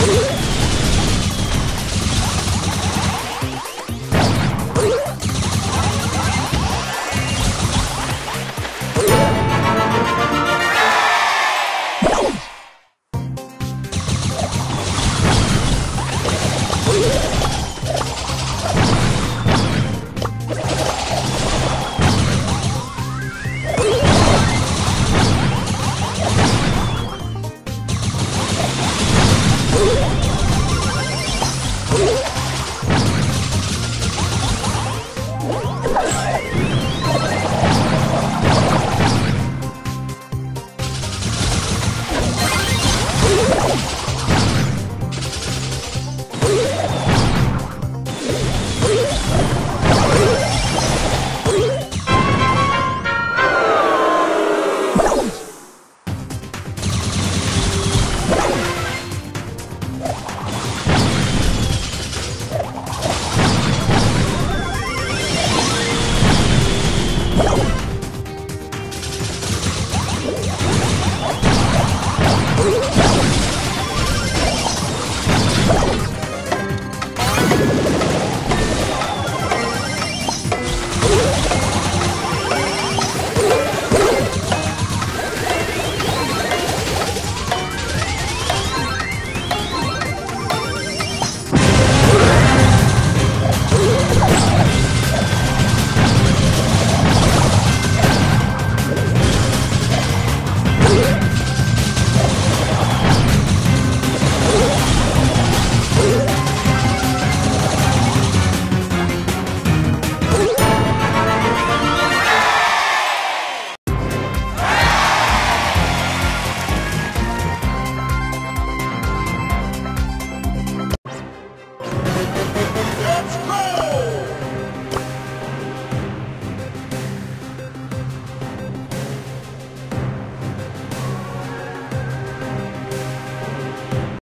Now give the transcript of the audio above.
Let's go.